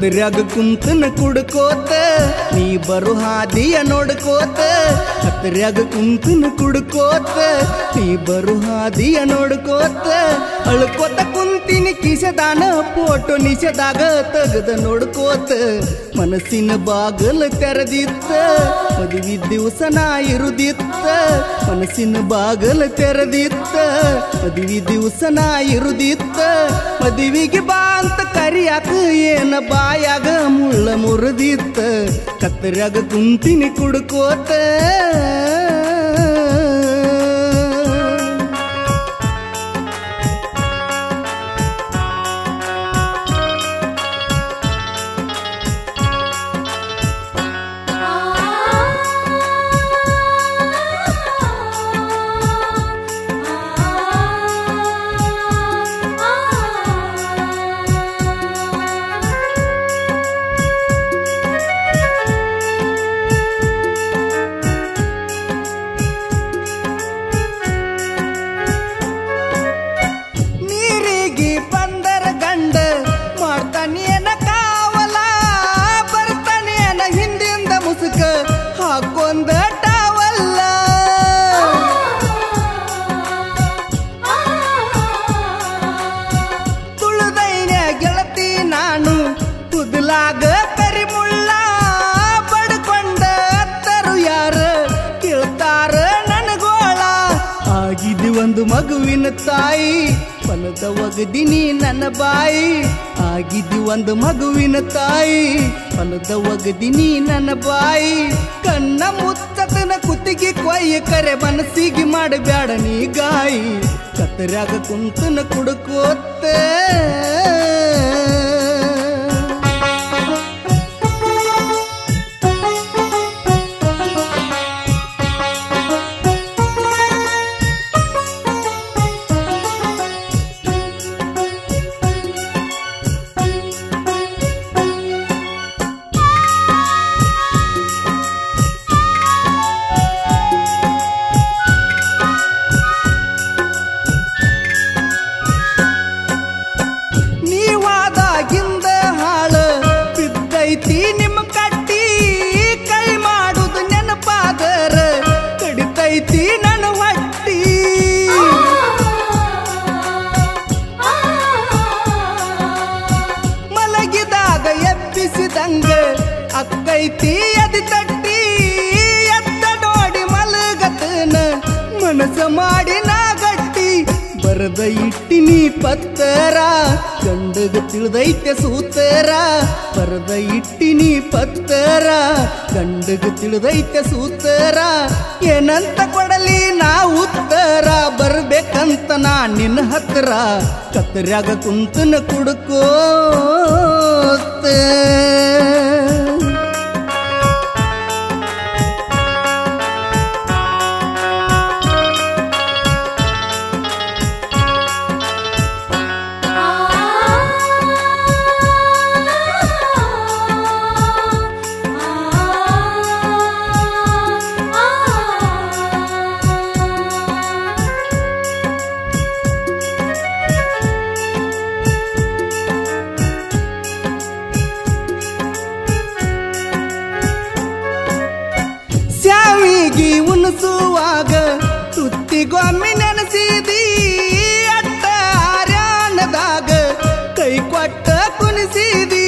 ಕತ್ತರ್ಯಾಗ ಕುಂತನ ಕುಡ್ಕೋತ ನೀ ಬರು ಹಾದಿಯ ನೋಡ್ಕೋತ ಕತ್ತರ್ಯಾಗ ಕುಂತನ ಕುಡ್ಕೋತ ನೀ ಬರು ಹಾದಿಯ ನೋಡ್ಕೋತ. ಅಳ್ಕೋತ ಕುಂತಿನಿ ಕಿಸದಾನ, ಫೋಟೋ ನಿಷದಾಗ ತೆಗೆದ ನೋಡ್ಕೋತ. ಮನಸ್ಸಿನ ಬಾಗಲ ತೆರೆದಿತ್ತ, ಮದುವೆ ದಿವಸ ನಾ ಇರುದಿತ್ತ. ಮನಸ್ಸಿನ ಬಾಗಲ ತೆರೆದಿತ್ತ, ಮದುವೆ ದಿವಸ ನಾ ಇರುದಿತ್ತ. ಮದುವೆಗೆ ಬಾ ಅಂತ ಕರಿಯಾಕ ಏನ ಬಾಯಾಗ ಮುಳ್ಳ ಮುರಿದಿತ್ತ. ಕತ್ತರಾಗ ಕುಂತಿನಿ ಕುಡ್ಕೋತ. ಒಗದಿನಿ ನನ್ನ ಬಾಯಿ. ಕಣ್ಣ ಮುಚ್ಚತನ ಕುತ್ತಿಗೆ ಕೊಯ್ಯ ಕರೆ ಮನಸ್ಸಿಗೆ ಮಾಡಬ್ಯಾಡ ನೀ ಗಾಯಿ. ಕತ್ತರಾಗ ಕುಂತನ ಕುಡ್ಕೋತ ತಿಳಿದೈತೆ ಸೂತರ? ಬರದ ಇಟ್ಟಿನಿ ಪತ್ತರ? ಗಂಡಗ ತಿಳಿದೈತೆ ಸೂತರ? ಏನಂತ ಕೊಡಲಿ ನಾ ಉತ್ತರ? ಬರ್ಬೇಕಂತ ನಾ ನಿನ್ನ ಹತ್ರ ಕತ್ತರ್ಯಾಗ ಕುಂತನ ಕುಡ್ಕೋತ. ಸ್ಯಾವಿಗಿ ಸುವಾಗ ತುತ್ತಿಗೊಮ್ಮೆ ನೆನೆಸಿದಿ ಅಟ್ಟ ಆರ್ಯಾನದಾಗ ಕೈ ಕೊಟ್ಟ ಕುಣಿಸಿದಿ.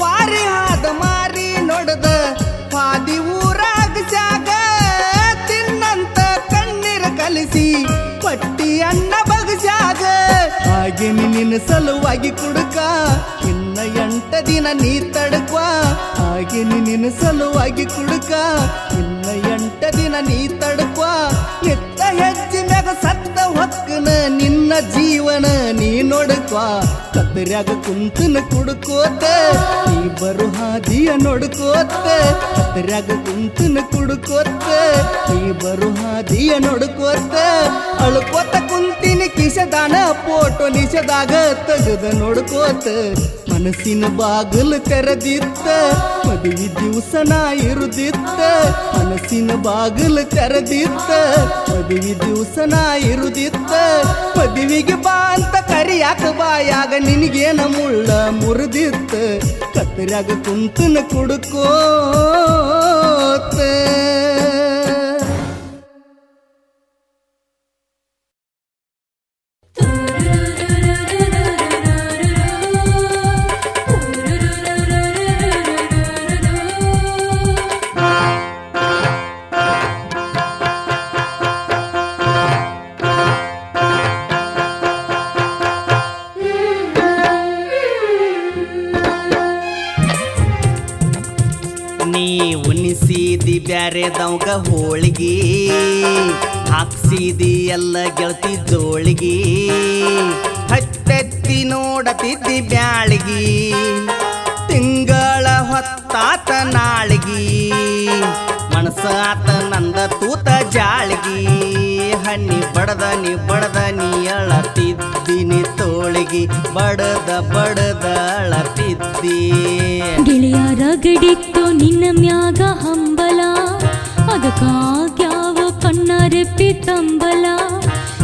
ವಾರಿ ಆದ ಮಾರಿ ನೋಡದ ಪಾದಿ ಊರಾಗ ಜಾಗ ತಿನ್ನಂತ ಕಣ್ಣೀರ ಕಲಿಸಿ ಪಟ್ಟಿ ಅನ್ನ ಹಾಗೆ ನಿನ್ನ ಸಲುವಾಗಿ ಕುಡುಕ ಇನ್ನ ಎಂಟ ದಿನ ನೀ ತಡಕ್ವ ಹಾಗೆ ನಿನ್ನ ಸಲುವಾಗಿ ಕುಡುಕ. ಇನ್ನ ಎಂಟ ದಿನ ನೀ ತಡಕ್ವ ಎತ್ತ ಹೆಜ್ಜೆ ಮ್ಯಾಗ ಸತ್ತ ಹೊಕ್ಕನ ನಿನ್ನ ಜೀವನ ನೀ ನೋಡಕ್ವ ಕದ್ರಾಗ ಕುಂತನ ಕುಡುಕೋತ, ನೀ ಬರು ಹಾದಿಯ ನೋಡ್ಕೋತ. ಕದ್ರಾಗ ಕುಂತನ ಕುಡುಕೋತ, ನೀ ಬರು ಹಾದಿಯ ನೋಡ್ಕೋತ. ಅಳ್ಕೋತ ಕುಂತಿನ ಕಿಶದಾನ, ಫೋಟೋ ನಿಶದಾಗ ತೆಗೆದ ನೋಡ್ಕೋತ. ಮನಸ್ಸಿನ ಬಾಗಿಲು ತೆರೆದಿತ್ತ ಮದುವೆ ದಿವಸ ನಾ ಇರುದಿತ್ತ. ಮನಸ್ಸಿನ ಬಾಗಿಲು ತೆರೆದಿತ್ತ ಮದುವೆ ದಿವಸ ನಾ ಇರುದಿತ್ತ. ಮದುವೆಗೆ ಬಾ ಅಂತ ಕರಿಯಾಕ ಬಾಯಾಗ ನಿನಗೇನ ಮುಳ್ಳ ಮುರಿದಿತ್ತ. ಕತ್ತರ್ಯಾಗ ಕುಂತನ ಕುಡ್ಕೋತ. ನೀ ಉಣಿಸಿದಿ ಬ್ಯಾರೆದವಂಗ ಹೋಳಿಗೆ. ಹಾಕ್ಸಿದಿ ಎಲ್ಲ ಗೆಳತಿ ಜೋಳಿಗೆ. ಹತ್ತೆತ್ತಿ ನೋಡತಿದ್ದಿ ಬ್ಯಾಳಿಗಿ. ತಿಂಗಳ ಹೊತ್ತಾತ ನಾಳಿಗಿ. ಮನಸಾತ ನಂದ ತೂತ ಜಾಳಿಗಿ. ಹಣ್ಣಿ ಬಡದ ನೀ ಬಡದ ನೀ ಅಳತಿದ್ದಿನಿ ತೋಳಿಗಿ ಬಡದ ಬಡದ ಅಳತಿದ್ದಿ. ಗೆಳೆಯರ ಗಡಿತ್ತು ನಿನ್ನ ಮ್ಯಾಗ ಹಂಬಲ. ಅದಕ್ಕಾಗ್ಯಾವ ಕಣ್ಣ ರೆಪ್ಪಿ ತಂಬಲ.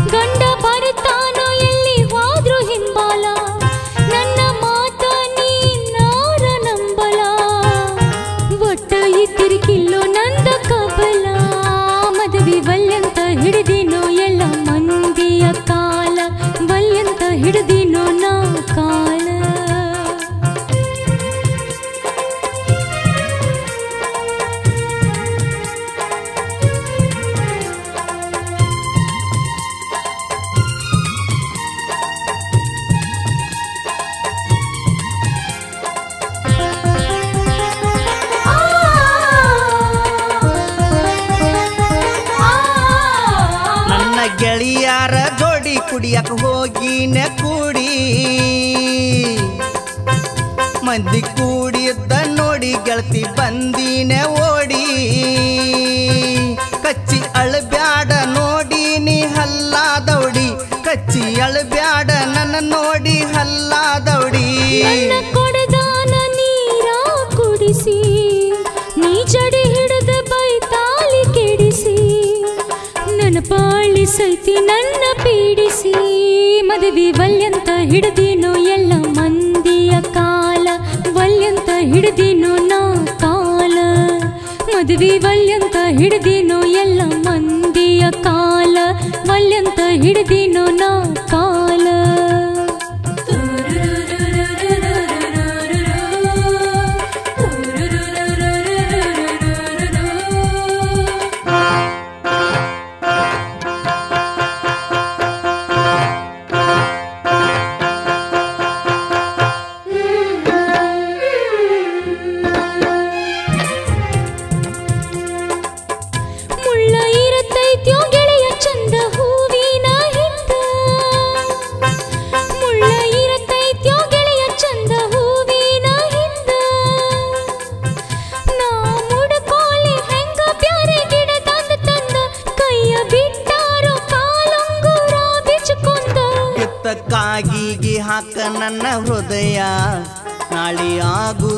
ಗಂಡ ಬರುತ್ತಾನೋ ಜೋಡಿ ಕುಡಿಯಕ ಹೋಗಿನ ಕೂಡಿ. ಮಂದಿ ಕೂಡಿದ್ದ ನೋಡಿ ಗೆಳತಿ ಬಂದಿನ ಓಡಿ. ಕಚ್ಚಿ ಅಳಬ್ಯಾಡ ನೋಡಿ ನೀ ಹಲ್ಲಾದೌಡಿ. ಕಚ್ಚಿ ಅಳಬ್ಯಾಡ ನನ್ನ ನೋಡಿ ಹಲ್ಲಾದೌಡಿ. ಮದುವೆ ವಲ್ಯಂತ ಹಿಡಿದಿನೋ ಎಲ್ಲ ಮಂದಿಯ ಕಾಲ. ವಲ್ಯಂತ ಹಿಡಿದಿನೋ ನಾ ಕಾಲ. ಮದುವೆ ವಲ್ಯಂತ ಹಿಡಿದಿನೋ ಎಲ್ಲ ಮಂದಿಯ ಕಾಲ. ವಲ್ಯಂತ ಹಿಡಿದಿನೋ ನಾ ಕಾಲ.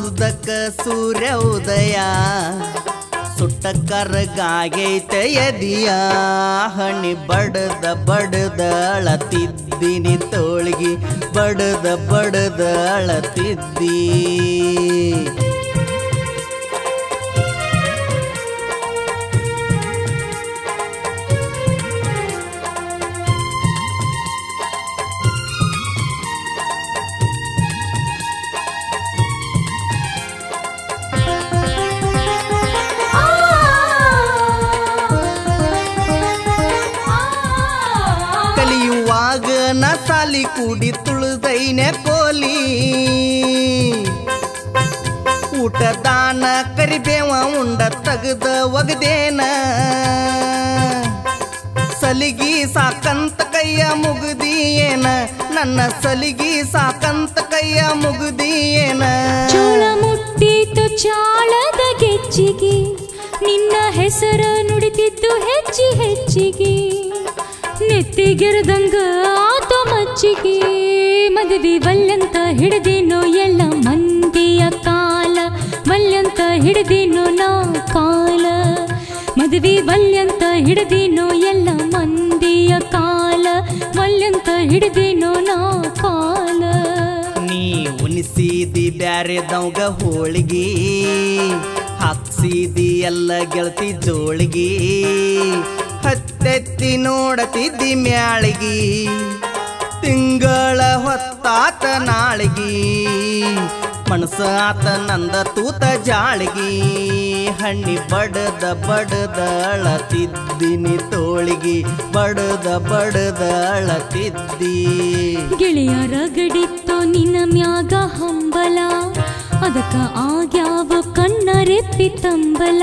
ಆಗುದಕ್ಕ ಸೂರ್ಯ ಉದಯ ಸುಟ್ಟ ಕರ್ಗಾಗೈತೆ ಎದಿಯ ಹಣಿ ಬಡದ ಬಡದ ಅಳತಿದ್ದೀನಿ ತೋಳಿಗೆ ಬಡದ ಬಡದ ಅಳತಿದ್ದಿ ಕೂಡಿ ತುಳಿದೈನೆ ಕೋಲಿ ಊಟದಾನ ಕರಿಬೇವ ಉಂಡ ತಗದ ಒಗದೇನ. ಸಲಿಗಿ ಸಾಕಂತ ಕೈಯ ಮುಗ್ದಿಯೇನ. ನನ್ನ ಸಲಿಗಿ ಸಾಕಂತ ಕೈಯ ಮುಗ್ದಿಯೇನ. ಚೋಳ ಮುಟ್ಟಿತು ಚಾಳದ ಗೆಜ್ಜಿಗೆ, ನಿನ್ನ ಹೆಸರು ನುಡಿತಿದ್ದು ಹೆಚ್ಚಿ ಹೆಚ್ಚಿಗೆ. ನೆತ್ತಿಗೆರದಂಗ ಆತ ಮಚ್ಚಿಗೆ ಮದುವೆ ವಲ್ಯಂತ ಹಿಡಿದೇನೋ ಎಲ್ಲ ಮಂದಿಯ ಕಾಲ, ವಲ್ಯಂತ ಹಿಡಿದೇನೋ ನಾ ಕಾಲ. ಮದುವೆ ವಲ್ಯಂತ ಹಿಡಿದೇನೋ ಎಲ್ಲ ಮಂದಿಯ ಕಾಲ, ವಲ್ಯಂತ ಹಿಡಿದೇನೋ ನಾ ಕಾಲ. ನೀ ಬ್ಯಾರೆ ದವ್ಗೆ ಹೋಳಿಗೆ ಹಾಕ್ಸಿದಿ ಎಲ್ಲ ಗೆಳತಿ ಜೋಳಿಗೆ. ಹತ್ತೆತ್ತಿ ನೋಡತಿದ್ದಿ ಮ್ಯಾಳಿಗಿ. ತಿಂಗಳ ಹೊತ್ತಾತ ನಾಳಿಗಿ. ಮನಸ ಆತ ನಂದ ತೂತ ಜಾಳಿಗಿ. ಹಣ್ಣಿ ಬಡದ ಬಡದ ಅಳತಿದ್ದಿನಿ ತೋಳಿಗಿ. ಬಡದ ಬಡದ ಅಳತಿದ್ದಿ ಗೆಳೆಯರ ಗಡಿತ್ತು ನಿನ್ನ ಮ್ಯಾಗ ಹಂಬಲ. ಅದಕ್ಕ ಆಗ್ಯಾವ ಕಣ್ಣ ಪಿತಂಬಲ ತಂಬಲ.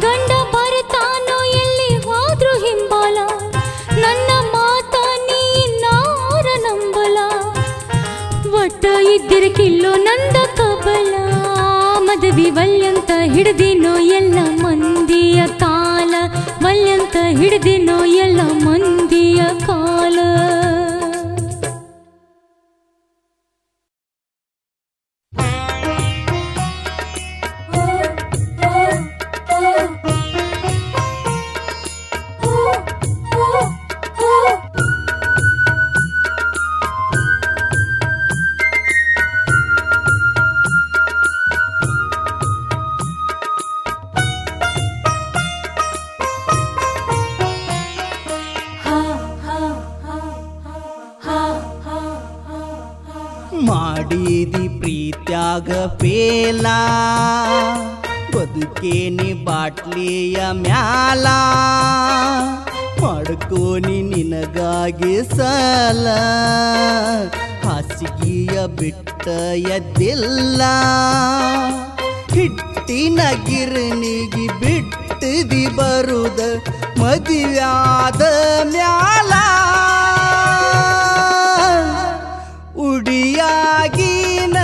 ಗಂಡ ಬರ್ತಾನೋ ಒಟ್ಟ ಇದ್ದಿರಕಿಲ್ಲೋ ನಂದ ಕಬಲ ಮದವಿ ವಲ್ಯಂತ ಹಿಡ್ದಿನೋ ಎಲ್ಲ ಮಂದಿಯ ಕಾಲ. ವಲ್ಯಂತ ಹಿಡ್ದಿನೋ ಎಲ್ಲ ಮಂದಿಯ ಕಾಲ. ಬದುಕೇನಿ ಬಾಟ್ಲಿಯ ಮ್ಯಾಲ ಮಾಡ್ಕೋನಿ ನಿನಗಾಗಿ ಸಲ. ಹಾಸಿಗೆಯ ಬಿಟ್ಟ ಎದ್ದಿಲ್ಲ. ಹಿಟ್ಟಿನ ಗಿರಣಿಗೆ ಬಿಟ್ಟದಿ ಬರುದ ಮದುವಾದ ಮ್ಯಾಲ. ಉಡಿಯಾಗಿನ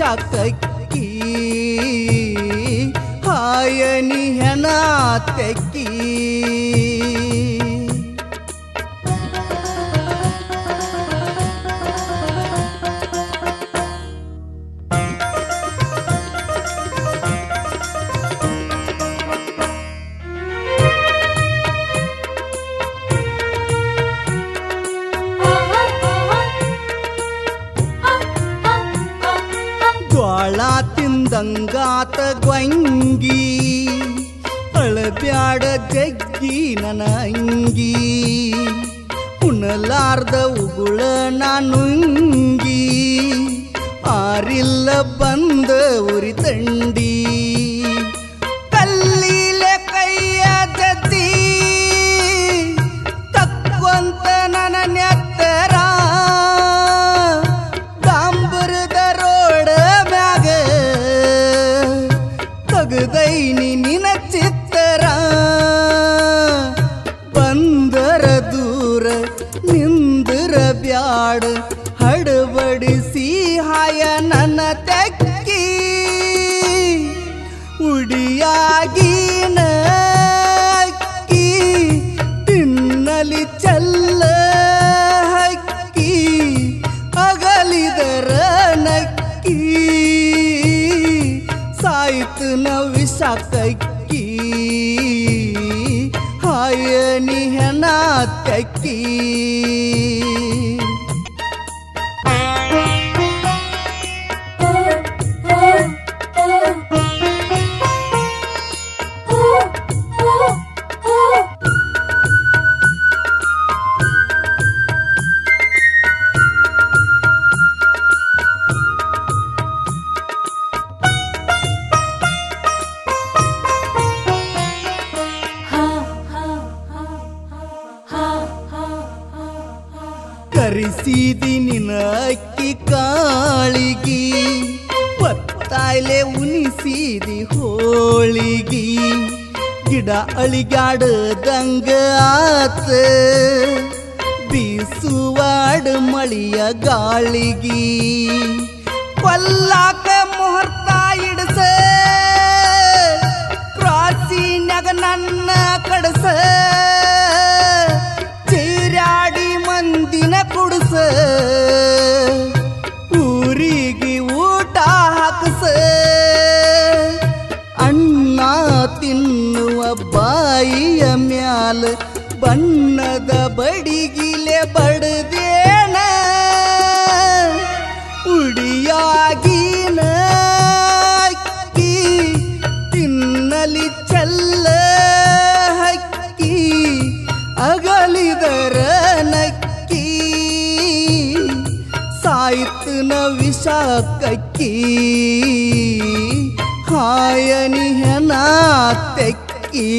ವಿಷಕಕ್ಕಿ ಹಾಯನಿ ಹೆಣ ತಿಂದಂಗಾತ ಗೊಂಗಿ ಅಳಬ್ಯಾಡ ಜಗ್ಗಿ ನನ್ನ ಅಂಗಿ ಉಣಲಾರ್ದ ಉಗುಳ ನಾನುಂಗಿ ಆರಿಲ್ಲ ಬಂದ ಉರಿ ತಂಡಿ ಬಿಗಾಡದಂಗ ಆತ ಬೀಸುವಾಡ ಮಳಿಯ ಗಾಳಿಗಿ. ಕೊಲ್ಲಾಕ ಮುಹೂರ್ತ ಇಡಸ. ಕ್ರಾಸಿನಾಗ ನನ್ನ ಕಡಸ. ಚೀರಾಡಿ ಮಂದಿನ ಕುಡಸ. ಕ್ರಾಸಿನ್ಯಾಗ ಬಣ್ಣದ ಬಡಿಗಿಲೆ ಬಡದೇನ ಉಡಿಯಾಗಿನ ಹಕ್ಕಿ ತಿನ್ನಲಿ ಚಲ್ಲ ಹಕ್ಕಿ ಅಗಲಿದರ ನಕ್ಕಿ ಸಾಯ್ತನ ವಿಷಾಕಕ್ಕಿ ಹಾಯನಿ ಹೆನ ತೆಕ್ಕಿ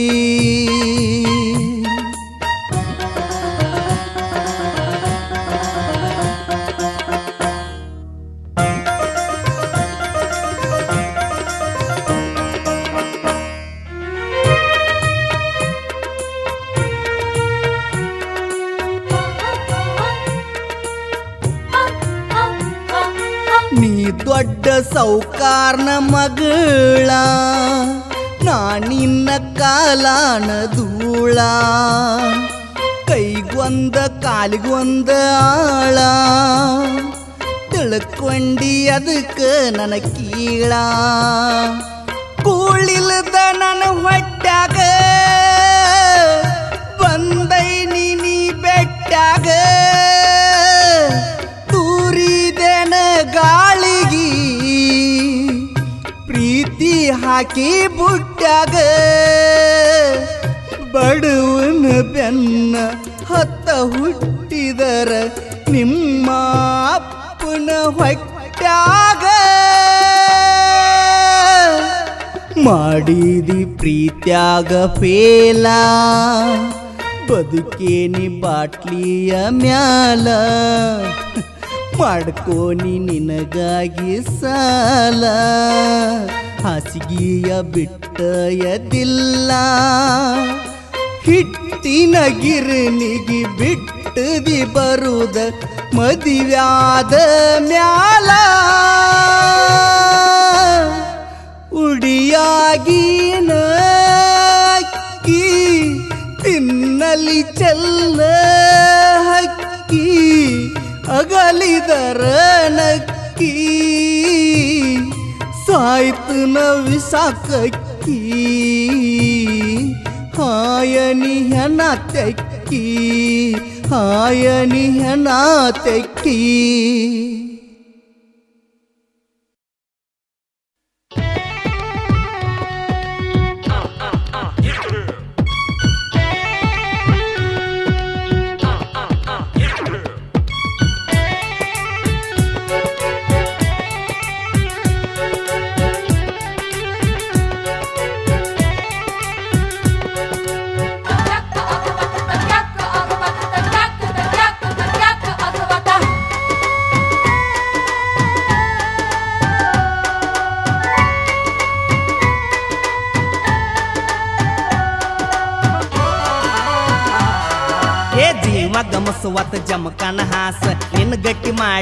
ಸೌಕಾರ್ನ ಮಗಳ. ನಾ ನಿನ್ನ ಕಾಲಾನ ಧೂಳ. ಕೈಗೊಂದ ಕಾಲಿಗೊಂದ ಆಳ. ತಿಳ್ಕೊಂಡಿ ಅದಕ್ಕೆ ನನ್ನ ಕೀಳ. ಕೂಳಿಲ್ದ ನನ್ನ ಹೊಟ್ಟಾಗ ಬಂದೈ ನೀ ಬೆಟ್ಟಾಗ ತೂರಿದೆನ ಗಾಳಿಗಿ ಹಾಕಿ ಬುಟ್ಟಾಗ ಬಡವನ ಬೆನ್ನ ಹತ್ತ ಹುಟ್ಟಿದರ ನಿಮ್ಮ ಅಪ್ಪನ ಹೊಟ್ಟಾಗ ಮಾಡಿದಿ ಪ್ರೀತ್ಯಾಗ ಫೇಲ ಬದುಕೇನಿ ಬಾಟ್ಲಿಯ ಮ್ಯಾಲ, ಮಾಡ್ಕೋನಿ ನಿನಗಾಗಿ ಸಾಲ. ಹಾಸಿಗೆಯ ಬಿಟ್ಟ ಎದ್ದಿಲ್ಲ ಹಿಟ್ಟಿನ ಗಿರಣಿಗೆ ಬಿಟ್ಟದಿ ಬರುದ ಮದಿವ್ಯಾದ ಮ್ಯಾಲ. ಉಡಿಯಾಗಿನ ಅಕ್ಕಿ ತಿನ್ನಲಿ ಚೆಲ್ಲ ಹಕ್ಕಿ ಅಗಲಿದರ ನಕ್ಕಿ. காய்த்துன விசாக்கி ஆயனி ஹனாத்தைக்கி ஆயனி ஹனாத்தைக்கி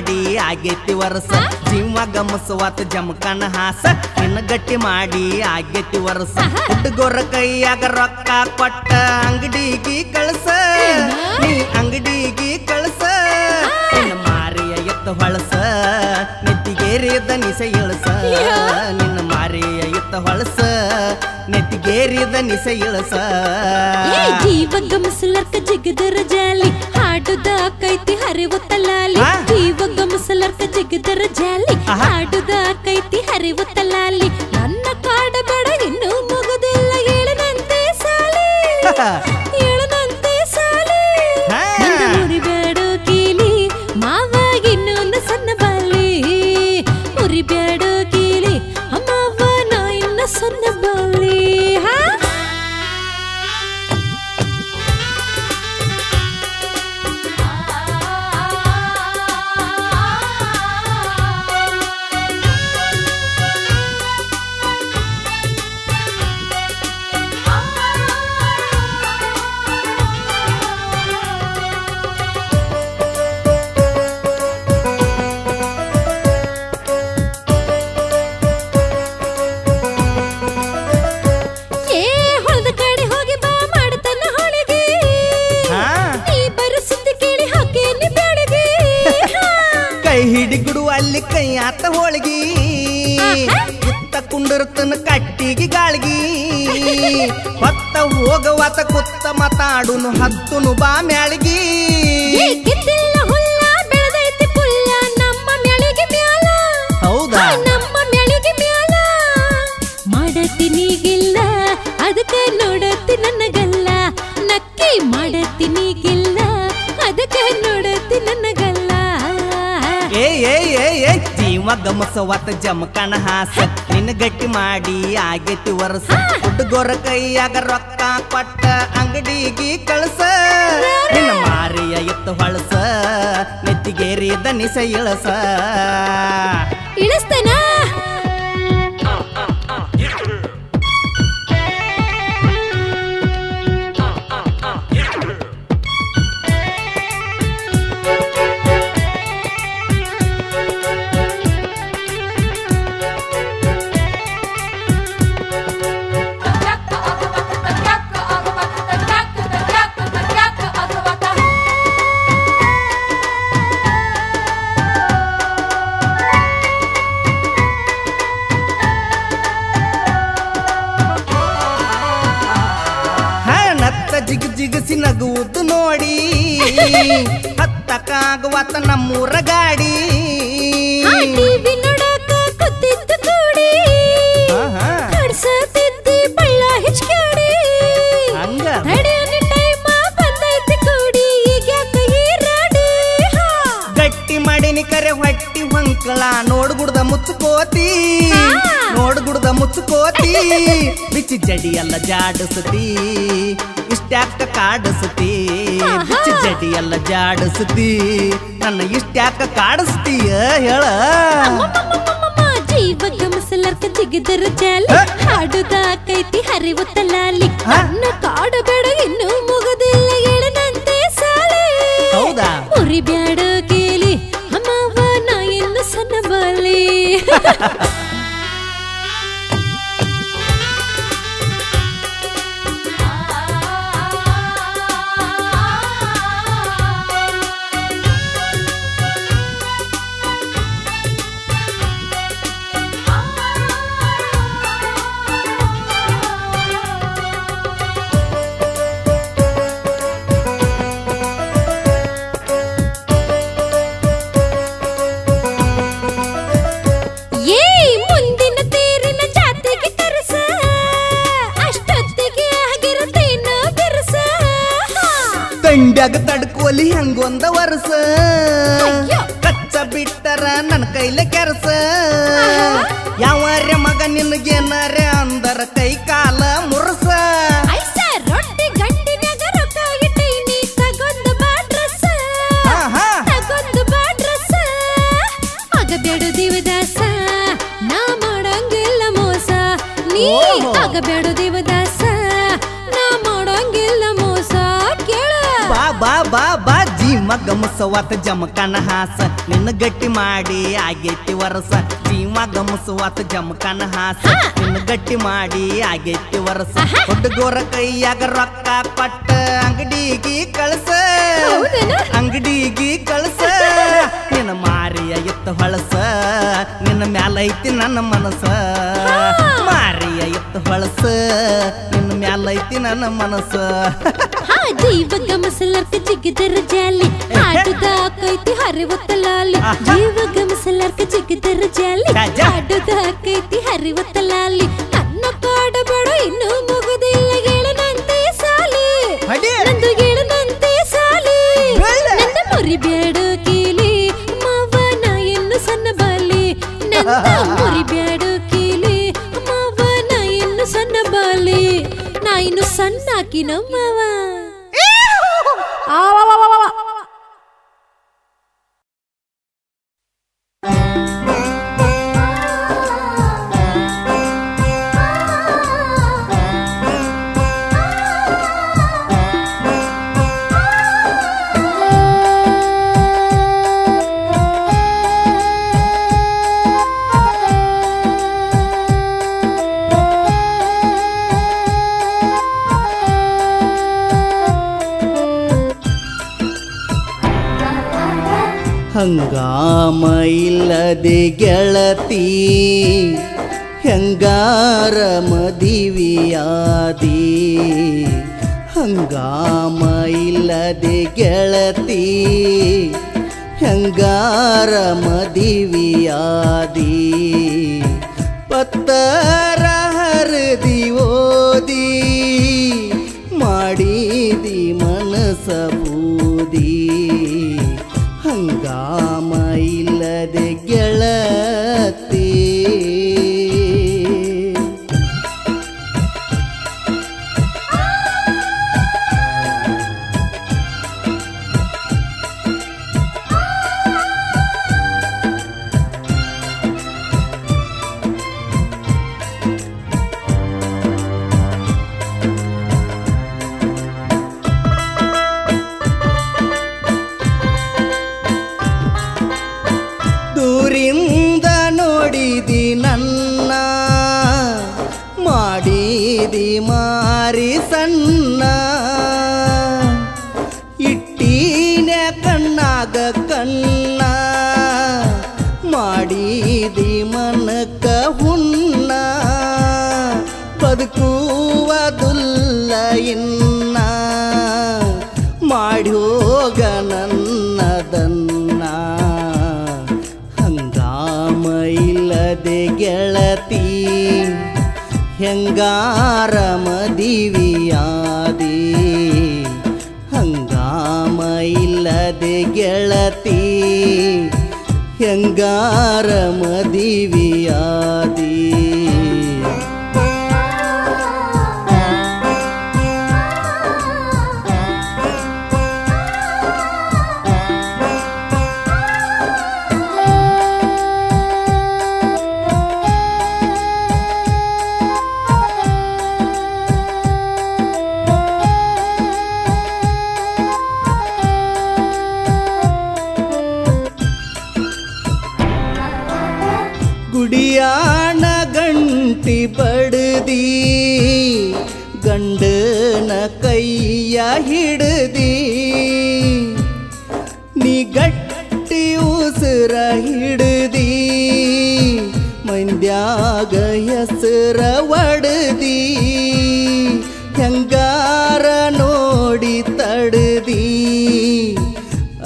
ಮಾಡಿ ಆಗೇತಿ ವರ್ಷ. ಜೀವ ಗಮಸುವತ್ ಜಮಕನ ಹಾಸ. ನಿನ್ನ ಗಟ್ಟಿ ಮಾಡಿ ಆಗೇತಿ ವರ್ಷ. ಹುಡುಗರ ಕೈಯಾಗ ರೊಕ್ಕ ಕೊಟ್ಟ ಅಂಗಡಿಗೆ ಕಳಸ. ನೀ ಅಂಗಡಿಗೆ ಕಳಸ. ನಿನ್ನ ಮಾರಿಯ ಎತ್ತ ಹೊಳಸ. ನೆತ್ತಿಗೇರಿದ ನಿಸೆ ಇಳಸ. ನಿನ್ನ ಮಾರಿಯ ಎತ್ತ ಹೊಳಸ. ನೆತ್ತಿಗೇರಿದ ನಿಸೆ ಇಳಸ. ಜೀವ ಗಮಸಲರ್ಕ ಜಗದರ ಜಿಗದರ ಜಾಲಿ. ಹಾಡುದ ಕೈತಿ ಹರಿವು ತಲಾಲಿ. ಜೀವ ಗಮಸಲರ್ಕ ಜಗದರ ಜಾಲಿ. ಆಹಾ. ಹಾಡುದ ಕೈತಿ ಹರಿವು ತಲಾಲಿ. ನನ್ನ ಕಾಡಬೇಡ ಇನ್ನೂ ಆಗೈತಿ ವರ್ಷ. ಹುಡುಗೋರ ಕೈಯಾಗ ರೊಕ್ಕ ಕೊಟ್ಟ ಅಂಗಡಿಗೆ ಕಳಸ. ನಿನ್ನ ಮಾರಿಯ ಎತ್ತು ಹೊಳಸ ನೆತ್ತಿಗೇರಿ ದನಿಸ ಇಳಸ. ಇಳಿಸ್ತೇನಾ? ಮುಚ್ಚುಕೋತಿ ಬಿಚ್ಚಿ ಜಡಿ ಎಲ್ಲ ಜಾಡಸತಿ ಇಷ್ಟ್ಯಾಕ ಕಾಡಸತಿ. ಬಿಚ್ಚಿ ಜಡಿ ಎಲ್ಲ ಜಾಡಸತಿ ನನ್ನ ಇಷ್ಟ್ಯಾಕ ಕಾಡಿಸ್ತೀಯ ಹೇಳ ಜೀವಕ ಜೀವ ಗಮಸಲರ್ಕ ಜಿಗಿದರ ಜಾಲಿ? ಹಾಡುದಾಕೈತಿ ಹರಿವು ತಲಾಲಿ ನನ್ನ ನನ್ನ ಕಾಡಬೇಡ ಇನ್ನು ಮುಗದಿಲ್ಲ ಎಳನಂತೆ ಸಾಲೆ ಹೌದಾ? ಮುರಿ ಬ್ಯಾಡ ಕೇಳಿ ಅಮ್ಮವ ನಾ ಇನ್ನು ಸಣ್ಣ ಬಾಲಿ ತಡ್ಕೋಲಿ ಹಂಗೊಂದ ವರ್ಷ ಅಯ್ಯೋ. ಕಚ್ಚ ಬಿಟ್ಟರ ನನ್ನ ಕೈಲೆ ಕೆರಸ ಜೀ ಮಗ ಮುಸವಾತ ಜಮಕನ ಹಾಸ. ನಿನ್ನ ಗಟ್ಟಿ ಮಾಡಿ ಆಗೈತಿ ವರ್ಷ ಜೀವ ಗಮಸುವಾತ ಜಮಕನ ಹಾಸ. ನಿನ್ನ ಗಟ್ಟಿ ಮಾಡಿ ಆಗೈತಿ ವರಸ. ಹುಡುಗೋರ ಕೈಯಾಗ ರೊಕ್ಕ ಪಟ್ಟ ಅಂಗಡಿಗಿ ಕಳಸ. ಅಂಗಡಿಗಿ ಕಳ್ಸ. ನಿನ್ನ ಮಾರಿಯ ಎತ್ತ ಹೊಳಸ. ನಿನ್ನ ಮ್ಯಾಲ ಐತಿ ನನ್ನ ಮನಸ. ಮಾರಿಯ ಎತ್ತ ಹೊಳಸ. ನಿನ್ನ ಮ್ಯಾಲ ಐತಿ ನನ್ನ ಮನಸ. ಹಾ ಜೀವ ಗಮಸಲರ್ಕ ಜಿಗಿದರ ಜಾಲಿ ಹಾಡುದಾಕೈತಿ ಹರಿವತ್ತಲಾಲಿ ಆಹಾ. ಜೀವ ಗಮಸಲರ್ಕ ಜಿಗಿದರ ಜಾಲಿ ರಾಜ. ಹಾಡುದಾಕೈತಿ ಹರಿವತ್ತಲಾಲಿ ನನ್ನ ಕಾಡಬೇಡ ಇನ್ನೂ ಮುಗುದಿಲ್ಲ ಗೆಳನಂತೆ ಸಾಲಿ ಹೊಡಿ. ನಂದು ಗೆಳನಂತೆ ಗೆಳತಿ ಹೆಂಗಾರ ಮದಿವಿಯಾದಿ? ಹಂಗಾಮ ಇಲ್ಲದೆ ಗೆಳತಿ ಹೆಂಗಾರ ಮದಿವಿಯಾದಿ? ಪತ್ತರ ಅಯ್ಯಂಗಾರಮದಿವಿಯಾದಿ ಹಂಗಾಮ ಇಲ್ಲದೆ ಗೆಳತಿ ಹೆಂಗಾರಮದಿವಿಯಾದಿ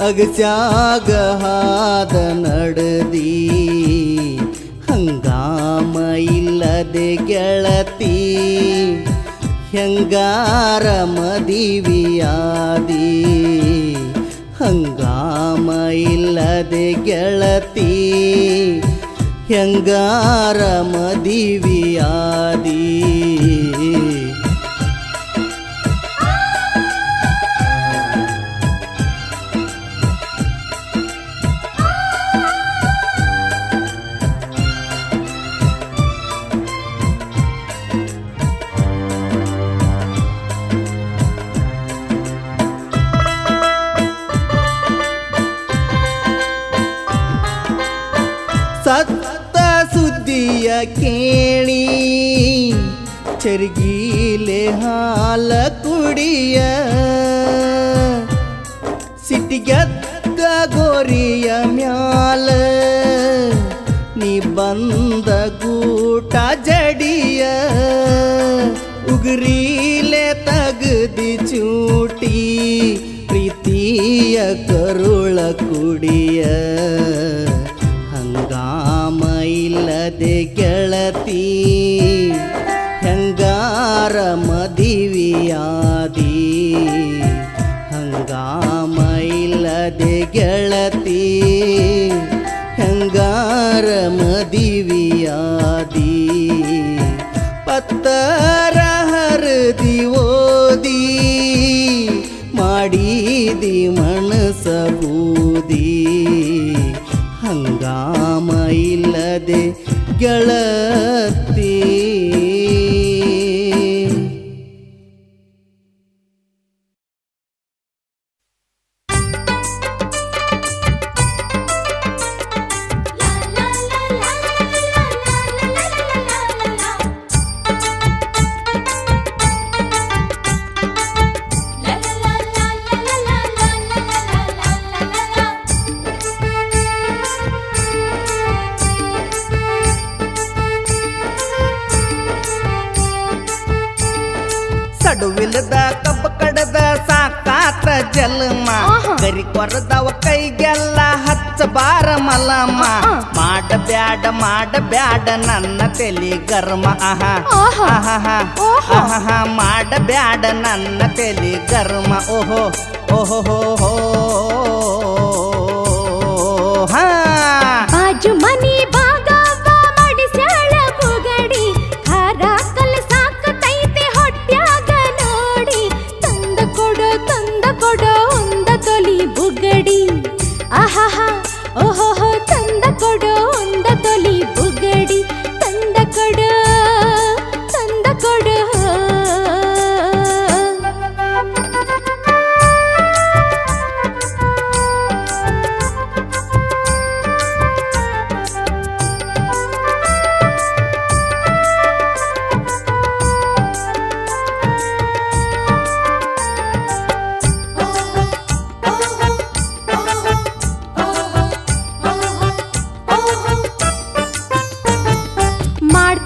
ಅಗಸ್ಯಾಗ ಹಾದ ನಡದಿ ಹಂಗಾಮ ಇಲ್ಲದೆ ಗೆಳತಿ. ಹೆಂಗಾರ ಮದಿವಿಯಾದಿ. ಹಂಗಾಮ ಇಲ್ಲದೆ ಗೆಳತಿ. ಹೆಂಗಾರ ಮದಿವಿಯಾದಿ. ಕೇಳಿ ಚರ್ಗೀಲೆ ಹಾಲ ಕುಡಿಯ ಸಿಟಿಗೆದ್ದ ಗೋರಿಯ ಮ್ಯಾಲ ನೀ ಬಂದ ಗೂಟ ಜಡಿಯ ಉಗುರೀಲೆ ತಗದಿ ಚೂಟಿ ಪ್ರೀತಿಯ ಕರುಳ ಕುಡಿಯ. ಮಾಡಿದಿ ಮನಸ ಬೂದಿ ಹಂಗಾಮ ಇಲ್ಲದೆ ಗೆಳತಿ ಬಾರ ಮಲಮ್ಮ ಆ. ಮಾಡಬ್ಯಾಡ ಮಾಡಬ್ಯಾಡ ನನ್ನ ತಲಿ ಗರ್ಮ. ಆಹಾ ಆಹಾ. ಆಹಾ ಓಹೋ. ಆಹಾ ಮಾಡಬ್ಯಾಡ ನನ್ನ ತಲಿ ಗರ್ಮ. ಓಹೋ ಓಹೋ ಹೋ ಹೋ. ಹಾ. ಬಾಜು ಮನಿ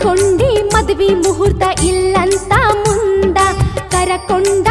ಮಾಡ್ಕೊಂಡಿ ಮದ್ವಿ ಮುಹೂರ್ತ ಇಲ್ಲಂತ ಮುಂದ ಕರಕೊಂಡ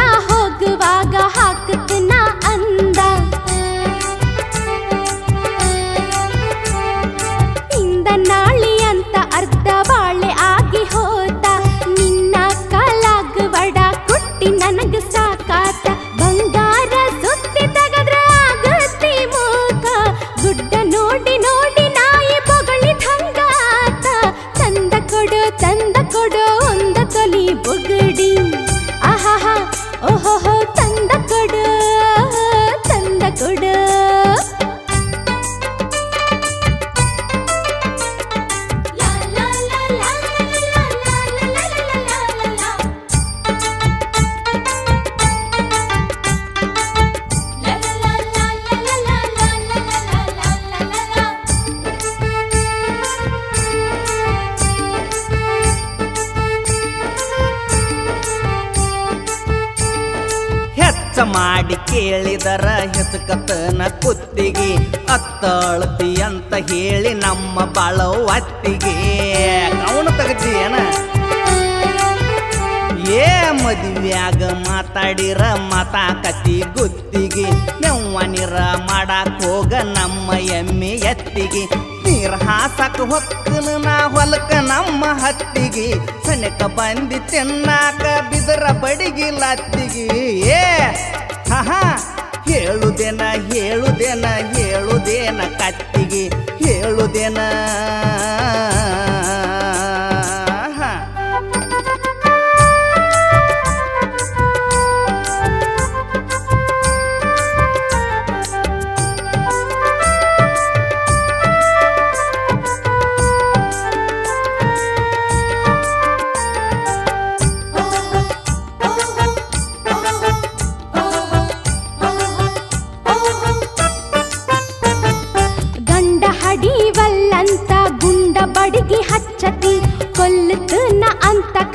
ನೀರ್ ಹೊತ್ತು ನಾ ಹೊಲಕ ನಮ್ಮ ಹತ್ತಿಗೆ. ಸನಕ ಬಂದಿ ತಿನ್ನಾಕ ಬಿದರ ಬಡಿಗಿ ಲತ್ತಿಗೆ. ಏ ಹಾ. ಹೇಳುದೇನ ಹೇಳುದೇನ ಹೇಳುದೇನ ಕತ್ತಿಗೆ. ಹೇಳುದೇನ.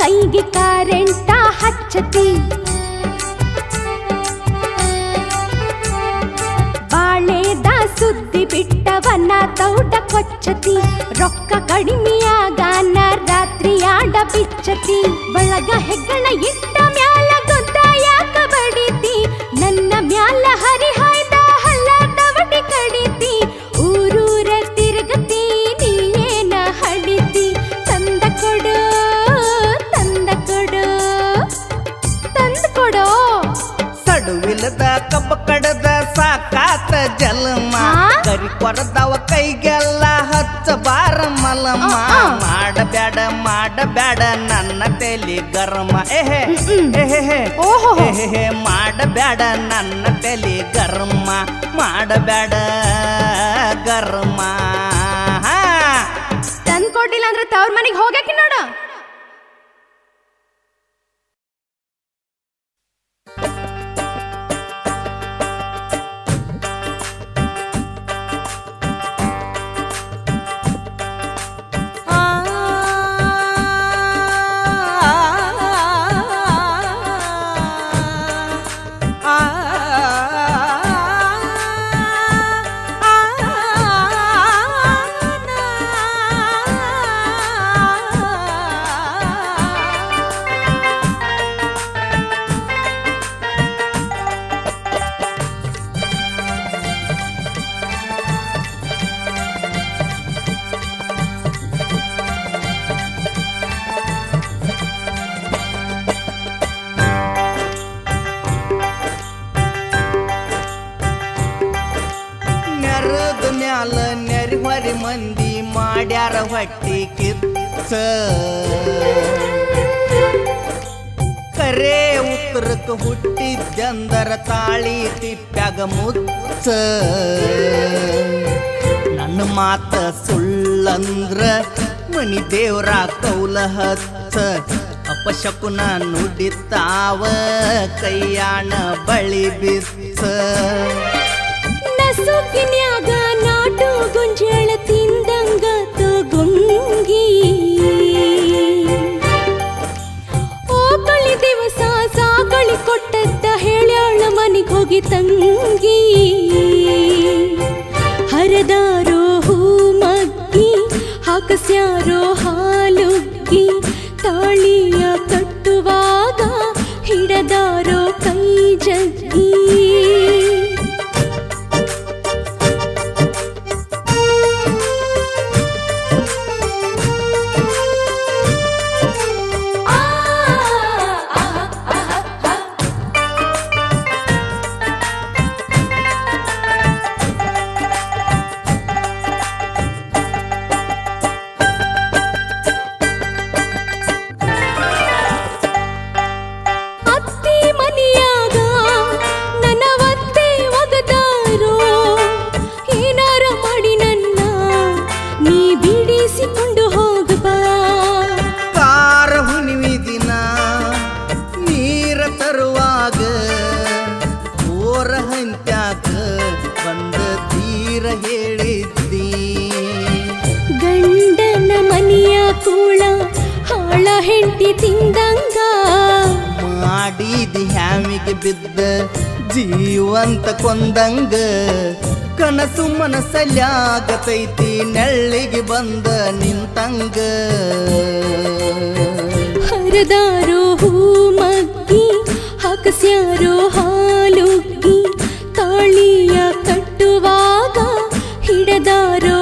ಕೈಗೆ ಕರೆಂಟ ಹಚ್ಚತಿ. ಬಾಳೆದ ಸುದ್ದಿ ಬಿಟ್ಟವನ್ನ ತೌಟ ಕೊಚ್ಚತಿ. ರೊಕ್ಕ ಕಡಿಮೆಯಾಗ ರಾತ್ರಿ ಆಡ ಬಿಚ್ಚತಿ. ಬಳಗ ಹೆಗ್ಗಣ ಇಟ್ಟ ಜಲಮ? ಕರಿ ಕೊರದವ ಕೈಗೆಲ್ಲ ಹಚ್ಚ ಬಾರ ಮಲಮ್ಮ ಮಾಡಬೇಡ ಮಾಡಬೇಡ ಮಾಡಬ್ಯಾಡ ಮಾಡಬ್ಯಾಡ ನನ್ನ ತಲಿ ಗರಮ. ಏಹೆ ಎಹೆ ಏಹೆ ಹೇ ಮಾಡಬ್ಯಾಡ ನನ್ನ ತೆಲಿ ಗರಮ. ಮಾಡಬ್ಯಾಡ ಗರ್ಮಾ. ಹಾ. ತಂದ್ ಕೊಡ್ಲಿಲ್ಲ ಅಂದ್ರೆ ತವ್ರ ಮನೆಗೆ ಹೋಗಕ್ಕೆ ನೋಡು. ತಿಪ್ಪ್ಯಾಗ ಮುಚ್ಚ ನನ್ನ ಮಾತ ಸುಳ್ಳಂದ್ರ ಮನಿ ದೇವ್ರ ಕೌಲ ಹಚ್ಚ ಅಪಶಕುನ ನುಡಿತಾವ ಕೈಯಾಣ ಬಳಿ ಬಿಚ್ಚ ನಸುಕಿನ್ಯಾಗ ನಾಟು ಗೊಂಜಾಳ ಮನಿಗ್ ಹೋಗಿ ತಂಗಿ. ಹರದಾರೋ ಹೂ ಮಗ್ಗಿ ಹಾಕಸ್ಯಾರೋ ಹಾಲುಗ್ಗಿ. ತಾಳಿಯ ಕಟ್ಟುವಾಗ ಹಿಡದಾರೋ ಕೈ ಜಗ್ಗಿ. ಹೆಂಡತಿ ತಿಂದಂಗ? ಮಾಡಿದಿ ಹ್ಯಾಮಿಗೆ ಬಿದ್ದ ಜೀವಂತ ಕೊಂದಂಗ. ಕನಸು ಮನಸಲ್ಯಾಗತೈತಿ ನೆಳ್ಳಿಗೆ ಬಂದ ನಿಂತಂಗ. ಹರದಾರೋ ಹೂ ಮಗ್ಗಿ ಹಾಕಸ್ಯಾರೋ ಹಾಲುಗ್ಗಿ ತಾಳಿಯ ಕಟ್ಟುವಾಗ ಹಿಡದಾರೋ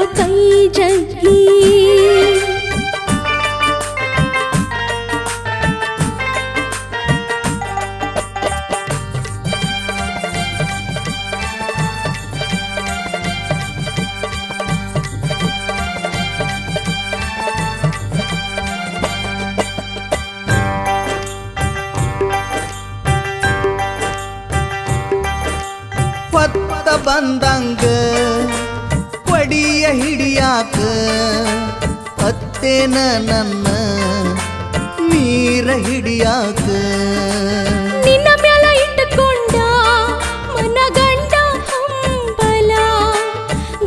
ಅತ್ತೇನ ನನ್ನ ನೀರ ಹಿಡಿಯಾಕ? ನಿನ್ನ ಮ್ಯಾಲ ಇಟ್ಟುಕೊಂಡ ಮನ ಗಂಡ ಹಂಬಲ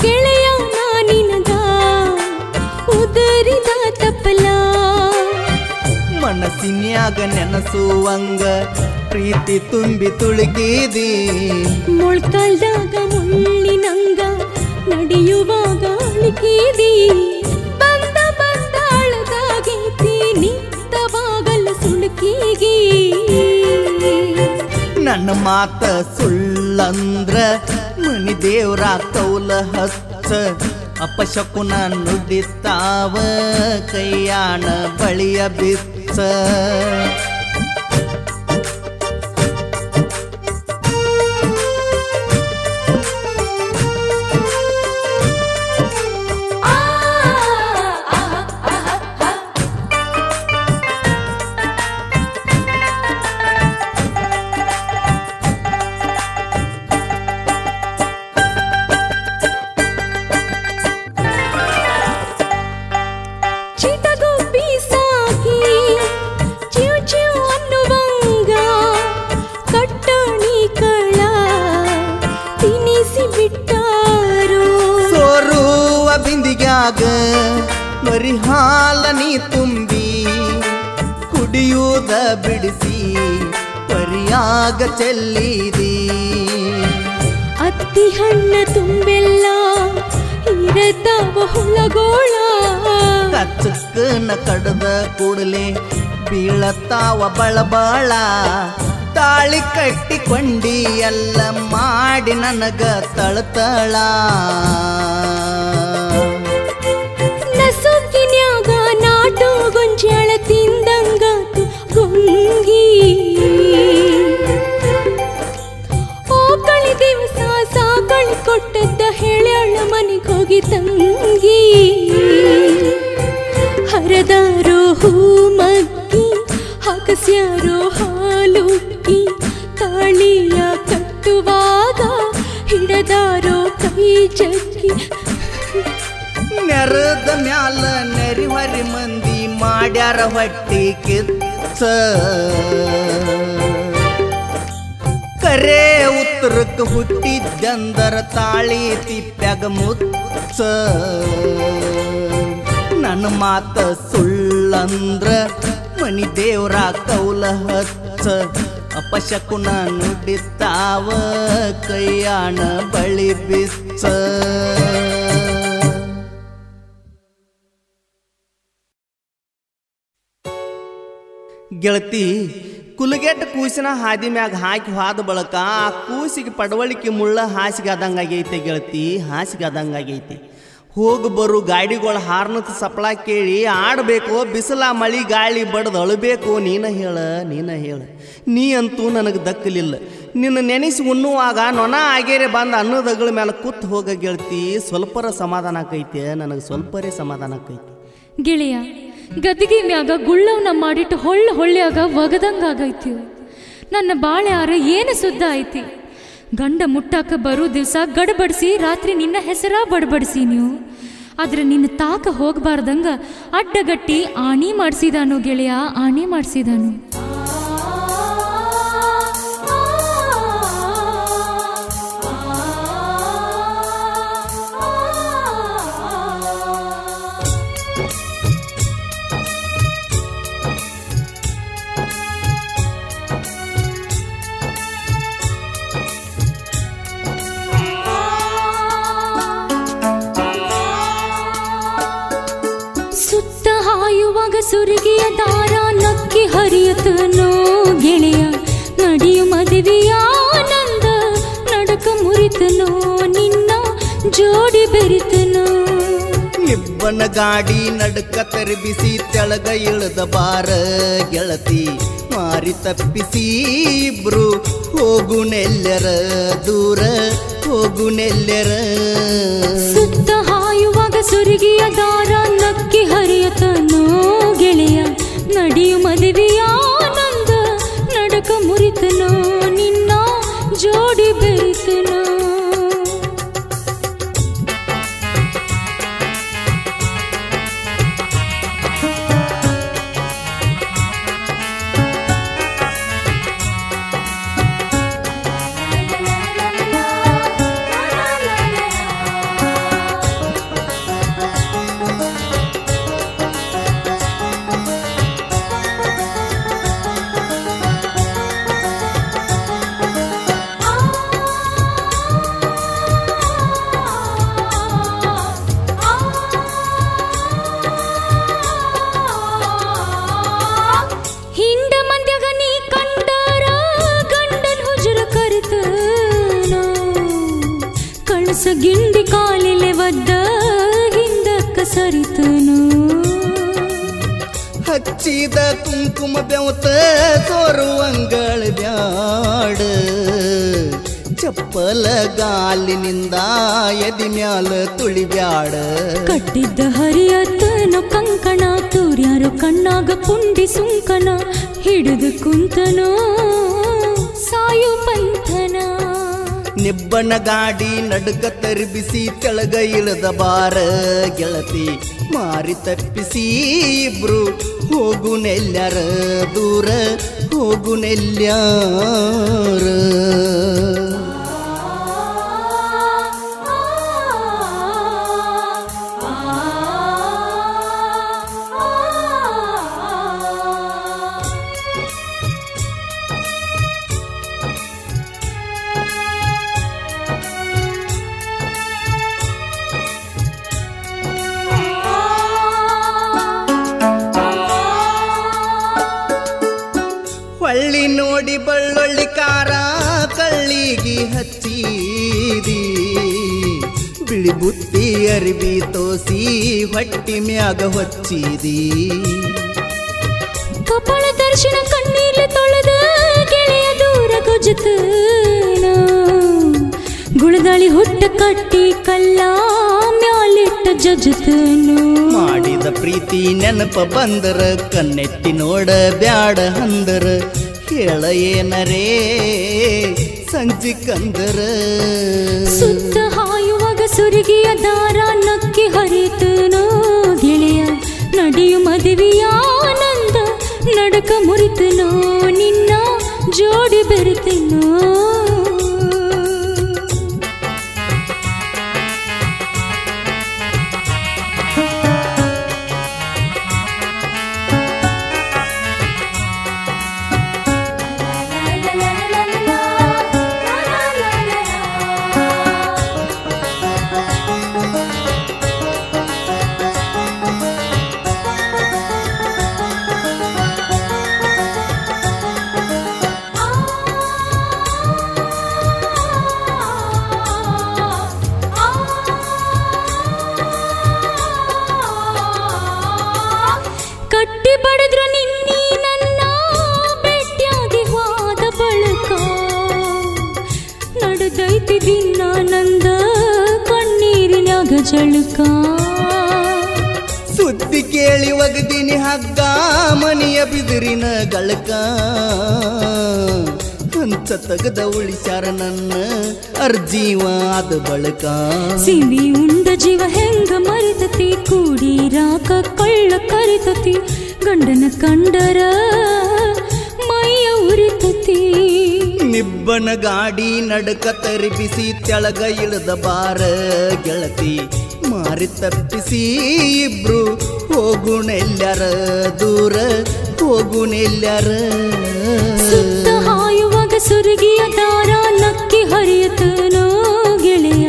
ಗೆಳೆಯ ನಾ ನಿನಗ ಉದರಿದ ತಪ್ಪಲ ಮನಸ್ಸಿನ್ಯಾಗ ನೆನಸುವಂಗ ಪ್ರೀತಿ ತುಂಬಿ ತುಳುಕಿದಿ. ಮೊಳ್ಕಲ್ದಾಗ ಮುಳ್ಳಿನಂಗ ನಡೆಯುವಾಗ ಅಳಿಕೀದಿ. ನನ್ನ ಮಾತ ಸುಳ್ಳಂದ್ರ ಮನಿ ದೇವ್ರ ತೌಲ ಹಸ್ತ ಅಪಶಕುನ ನುಡಿತಾವ ಕೈಯಾಣ ಬಳಿಯ ಬಿಚ್ಚ. ಮರಿ ಹಾಲ ನೀ ತುಂಬಿ ಕುಡಿಯುವುದ ಬಿಡಿಸಿ ಪರಿಯಾಗ ಚೆಲ್ಲಿದಿ. ಅತ್ತಿ ಹಣ್ಣ ತುಂಬೆಲ್ಲ ಇರತಾವ ಹುಳಗೋಳ. ಕಚ್ಚಕ್ಕನ ಕಡದ ಕೂಡಲೇ ಬೀಳತ್ತಾವ ಬಳಬಾಳ. ತಾಳಿ ಕಟ್ಟಿಕೊಂಡಿ ಎಲ್ಲ ಮಾಡಿ ನನಗ ತಳತಳ. ಮಾಡ್ಯಾರ ಹೊಟ್ಟಿ ಕಿಚ್ಚ ಕರೆ ಉತ್ತರಕ್ಕೆ ಹುಟ್ಟಿದ್ದಂದರ ತಾಳಿ ತಿಪ್ಪ್ಯಾಗ ಮುಚ್ಚ ನನ್ನ ಮಾತ ಸುಳ್ಳಂದ್ರ ಮನಿ ದೇವ್ರ ಕೌಲ ಹಚ್ಚ ಅಪಶಕುನ ನುಡಿತಾವ ಕೈಯಾಣ ಬಳಿ ಬಿಚ್ಚ ಗೆಳತಿ ಕುಲಗೆಟ್ಟ ಕೂಸಿನ ಹಾದಿ ಮ್ಯಾಗ ಹಾಕಿ ಹಾದ ಬಳಕ ಆ ಕೂಸಿಗೆ ಪಡವಳಿಕೆ ಮುಳ್ಳ ಹಾಸಿಗೆ ಆದಂಗಾಗೈತೆ ಗೆಳತಿ ಹಾಸಿಗೆ ಆದಂಗಾಗೈತಿ ಹೋಗಿ ಬರು ಗಾಡಿಗಳು ಹಾರ್ನತ್ ಸಪ್ಪಳ ಕೇಳಿ, ಆಡಬೇಕು, ಬಿಸಿಲ, ಮಳಿ, ಗಾಳಿ ಬಡ್ದು ಅಳಬೇಕು, ನೀನ ಹೇಳ ನೀನ ಹೇಳ. ನೀ ಅಂತೂ ನನಗೆ ದಕ್ಕಲಿಲ್ಲ. ನಿನ್ನ ನೆನೆಸಿ ಉಣ್ಣುವಾಗ ನೊಣ ಆಗೇರೆ ಬಂದ ಅನ್ನದಗಳ ಮೇಲೆ ಕೂತ್ ಹೋಗ ಗೆಳತಿ, ಸ್ವಲ್ಪರ ಸಮಾಧಾನ ಆಕೈತೆ, ನನಗೆ ಸ್ವಲ್ಪರೇ ಸಮಾಧಾನ ಆಕೈತಿ. ಗೆಳೆಯ ಗದಿಗೆ ಮ್ಯಾಗ ಗುಳ್ಳವನ್ನ ಮಾಡಿಟ್ಟು ಹೊಳ್ಳು ಹೊಳ್ಳ್ಯಾಗ ಒಗದಂಗಾಗೈತಿ. ನನ್ನ ಬಾಳ್ಯಾರ ಏನು ಸುದ್ದ ಐತಿ? ಗಂಡ ಮುಟ್ಟಾಕ ಬರೋ ದಿವಸ ಗಡಬಡಿಸಿ ರಾತ್ರಿ ನಿನ್ನ ಹೆಸರ ಬಡಬಡಿಸಿ ನೀವು. ಆದ್ರೆ ನಿನ್ನ ತಾಕ ಹೋಗಬಾರ್ದಂಗ ಅಡ್ಡಗಟ್ಟಿ ಆಣಿ ಮಾಡಿಸಿದಾನು ಗೆಳೆಯ, ಆಣಿ ಮಾಡಿಸಿದಾನು. ಸುರಿಗೆಯ ದಾರ ನಕ್ಕಿ ಹರಿಯತನೋ ಗೆಳೆಯ. ನಡಿಯು ಮದುವೆಯ ಆನಂದ ನಡಕ ಮುರಿತನೋ ನಿನ್ನ ಜೋಡಿ ಬೆರಿತನೋ ನಿಬ್ಬನ ಗಾಡಿ ನಡುಕ ತರಬಿಸಿ ತೆಳಗ ಇಳದ ಬಾರ ಗೆಳತಿ ಮಾರಿ ತಪ್ಪಿಸಿ ಇಬ್ರು ಹೋಗು ನೆಲ್ಲೆರ ದೂರ ಹೋಗುನೆಲ್ಲರ ಸುತ್ತ ಹಾಯುವಾಗ ಸುರಿಗೆಯ ದಾರ ನಕ್ಕಿ ಹರಿಯತನೋ ಗೆಳೆಯ. ನಡಿಯು ಮದುವೆಯ ನಂದ ನಡಕ ಮುರಿತನೋ ನಿನ್ನ ಜೋಡಿ ಬೆರಿತನೋ. ಎದಿ ಮ್ಯಾಲ ತುಳಿಬ್ಯಾಡ ಕಟ್ಟಿದ್ದ ಹರಿಯತ್ತನು ಕಂಕಣ ತೂರ್ಯಾರು ಕಣ್ಣಾಗ ಪುಂಡಿ ಸುಂಕನ ಹಿಡಿದು ಕುಂತನೋ ಸಾಯು ಪಂಥನ. ನಿಬ್ಬಣ ಗಾಡಿ ನಡುಕ ತರ್ಬಿಸಿ ಕೆಳಗ ಇಳದ ಬಾರ ಗೆಳತಿ ಮಾರಿ ತಪ್ಪಿಸಿ ಇಬ್ರು ಹೋಗು ನೆಲ್ಯಾರ ದೂರ ಹೋಗು ಬುತ್ತಿ ಅರಿವಿ ತೋಸಿ ಹೊಟ್ಟಿ ಮ್ಯಾಗ ಹೊಚ್ಚಿದಿ. ಕಪಾಳ ದರ್ಶನ ಕಣ್ಣೀರ್ಲೆ ತೊಳೆದ ಗೆಳೆಯ ದೂರ ಗುಜತನ. ಗುಳದಾಳಿ ಹುಟ್ಟ ಕಟ್ಟಿ ಕಲ್ಲ ಮ್ಯಾಲಿಟ್ಟ ಜಜತನು. ಮಾಡಿದ ಪ್ರೀತಿ ನೆನಪ ಬಂದರ ಕನ್ನೆಟ್ಟಿ ನೋಡ ಬ್ಯಾಡ ಅಂದರ. ಕೇಳ ಏನರೇ ಸಂಜಿ ಕಂದರ. ಸುತ್ತ ಸುರಿಗಿಯ ದಾರ ನಕ್ಕಿ ಹರಿತನು ಗೆಳೆಯ. ನಡೆಯು ಮದುವೆಯ ಆನಂದ ನಡಕ ಮುರಿತನೋ ನಿನ್ನ ಜೋಡಿ ಬೆರೆತನೋ ಬಿದಿರಿನ ಗಳಕ ಹಂಚ ತಗದ ಉಳಿಸ್ಯಾರ ನನ್ನ ಅರ್ಜೀವಾದ ಬಳಕ. ಸಿಮಿ ಉಂಡ ಜೀವ ಹೆಂಗ ಮರಿತತಿ ಕೂಡಿರಾಕ ಕಳ್ಳ ಕರಿತತಿ ಗಂಡನ ಕಂಡರ ಮೈಯ ಉರಿತತಿ ನಿಬ್ಬನ ಗಾಡಿ ನಡಕ ತರಿಪಿಸಿ ತೆಳಗ ಇಳದ ಬಾರ ಗೆಳತಿ ಮಾರಿ ತಪ್ಪಿಸಿ ಇಬ್ರು ಎಲ್ಲರ ದೂರ ಸುತ್ತ ಹಾಯುವಾಗ ಸುರುಗಿಯ ದಾರ ನಕ್ಕಿ ಹರಿಯತನೋ ಗೆಳೆಯ.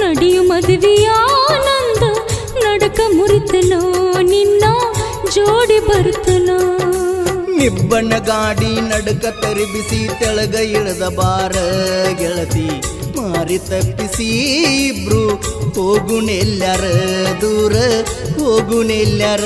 ನಡೆಯು ಮದುವೆಯ ಆನಂದ ನಡಕ ಮುರಿತನೋ ನಿನ್ನ ಜೋಡಿ ಬರುತ್ತನೋ ನಿಬ್ಬಣ್ಣ ಗಾಡಿ ನಡಕ ತರಿಬಿಸಿ ತೆಳಗ ಇಳದ ಬಾರ ಗೆಳತಿ ಮಾರಿ ತಪ್ಪಿಸಿ ಇಬ್ರು ಹೋಗುನೆಲ್ಲರ ದೂರ ಹೋಗುಣೆಲ್ಯಾರ